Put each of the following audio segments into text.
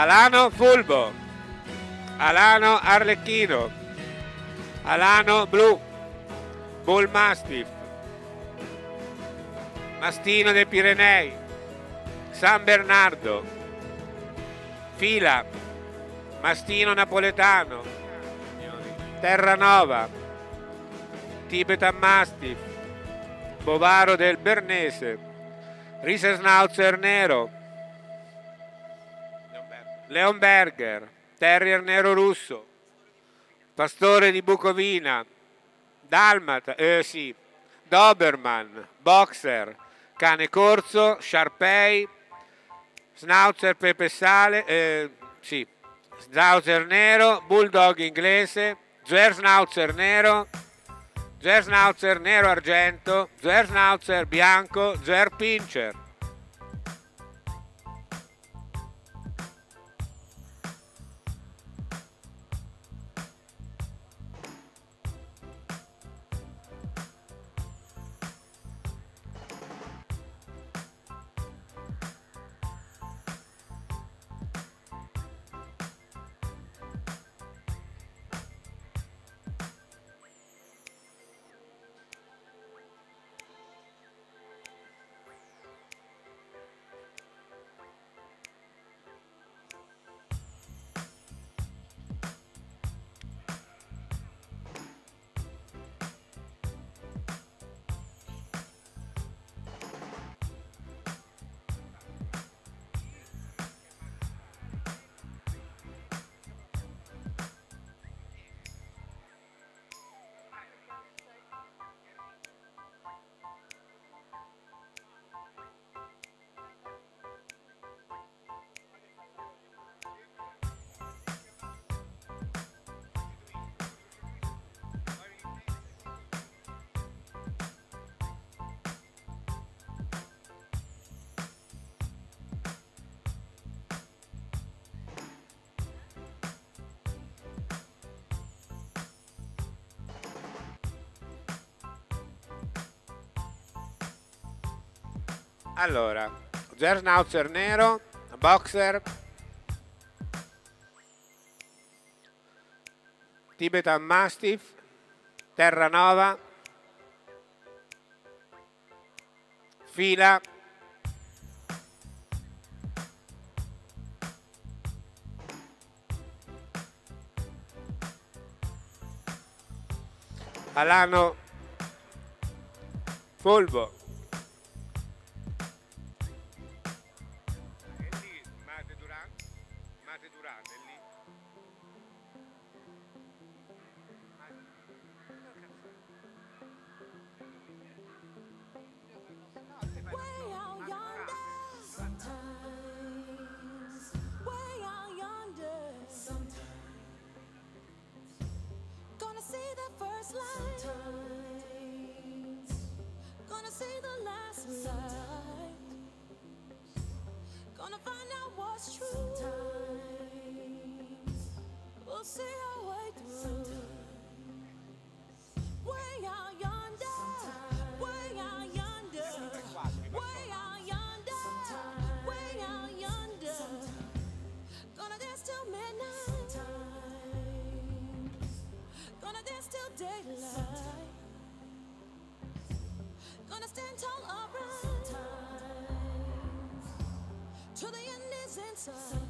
Alano Fulbo, Alano Arlecchino, Alano Blu, Bull Mastiff, Mastino dei Pirenei, San Bernardo, Fila, Mastino Napoletano, Terranova, Tibetan Mastiff, Bovaro del Bernese, Riesenschnauzer Nero, Leonberger, Terrier Nero Russo, Pastore di Bucovina, Dalmata, eh sì, Doberman, Boxer, Cane Corso, Sharpei, Schnauzer Pepe Sale, eh, sì, Schnauzer Nero, Bulldog inglese, Zwerschnauzer Nero, Zwerschnauzer Nero Argento, Zwerschnauzer Bianco, Zwerpincher. Allora, Zernauzer nero, boxer, Tibetan Mastiff, Terranova, fila, Alano Fulbo. Sometimes. We'll see sun.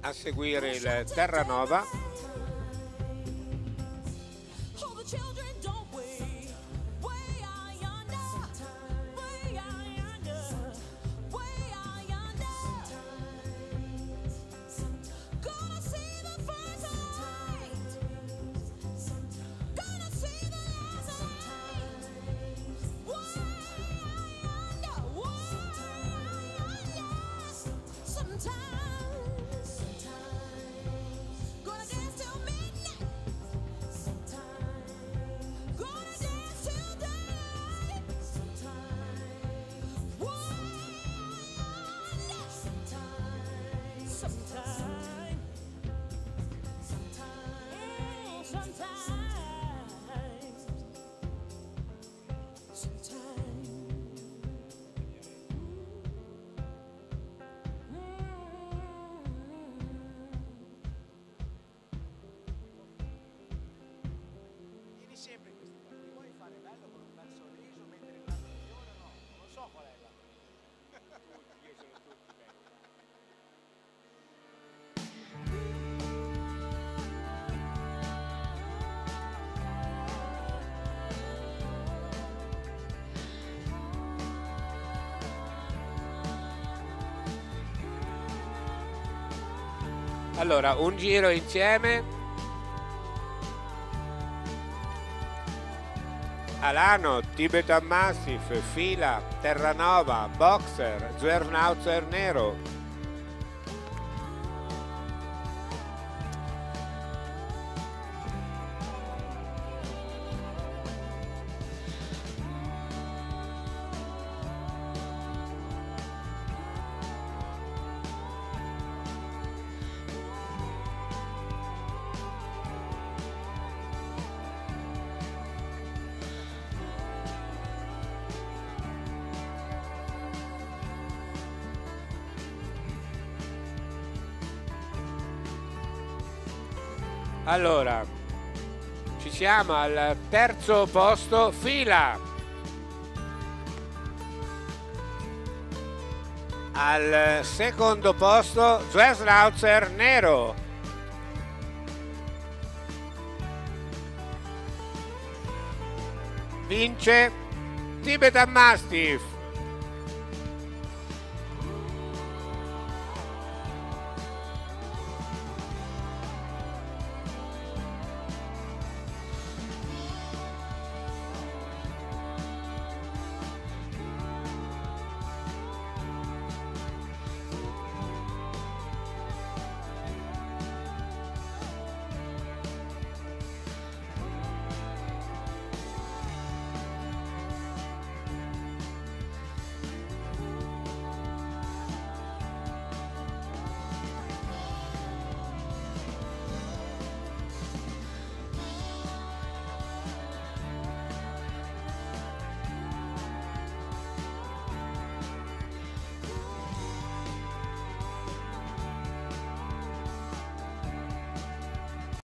a seguire il Terranova. Allora, un giro insieme. Alano, Tibetan Massif, Fila, Terranova, Boxer, Zwernauzer Nero, Allora, ci siamo al terzo posto, fila. Al secondo posto, Zwesslauzer Nero. Vince Tibetan Mastiff.